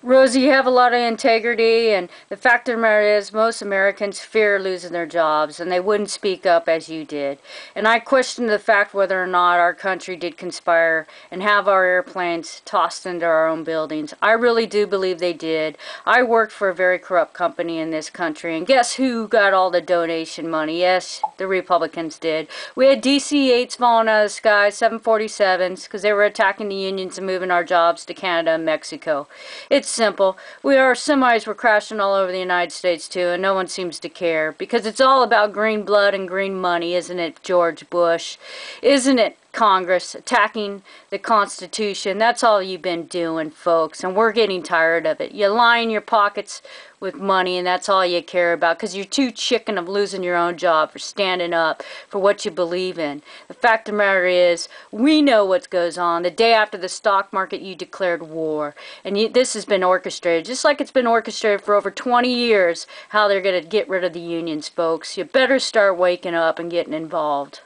Rosie, you have a lot of integrity, and the fact of the matter is, most Americans fear losing their jobs, and they wouldn't speak up as you did. And I question the fact whether or not our country did conspire and have our airplanes tossed into our own buildings. I really do believe they did. I worked for a very corrupt company in this country, and guess who got all the donation money? Yes, the Republicans did. We had DC-8s falling out of the sky, 747s, because they were attacking the unions and moving our jobs to Canada and Mexico. It's it's simple. We our semis were crashing all over the United States too, and no one seems to care because it's all about green blood and green money, isn't it, George Bush? Isn't it, Congress attacking the Constitution. That's all you've been doing, folks, and we're getting tired of it. You line your pockets with money, and that's all you care about because you're too chicken of losing your own job for standing up for what you believe in. The fact of the matter is, we know what goes on. The day after the stock market, you declared war, and you, this has been orchestrated, just like it's been orchestrated for over 20 years, how they're going to get rid of the unions, folks. You better start waking up and getting involved.